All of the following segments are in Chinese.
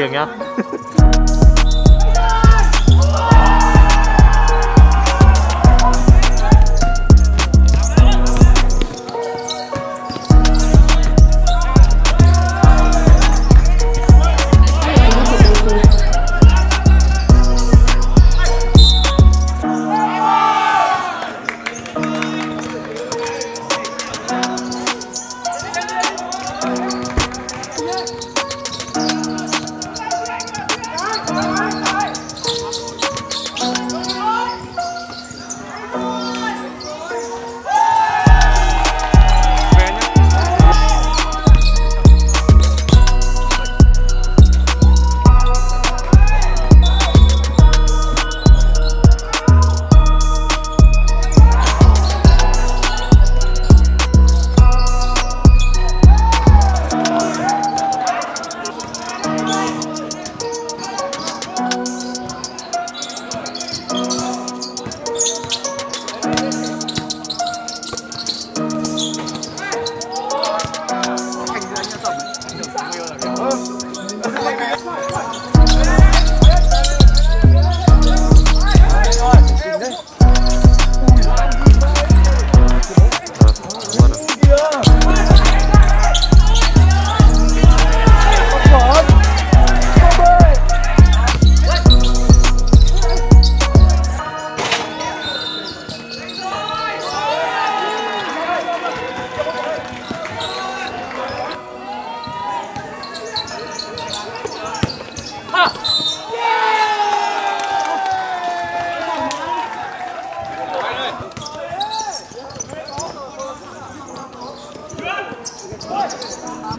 อย่างเงี้ย Bye.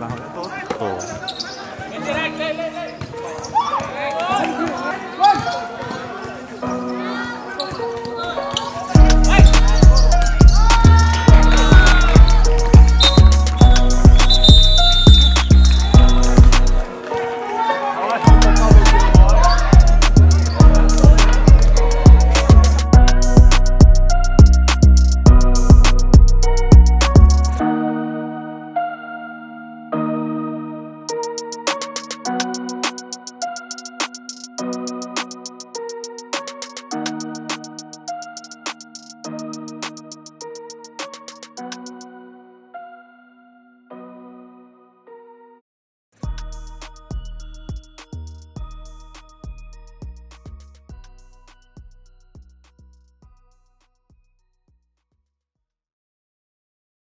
Làm tốt!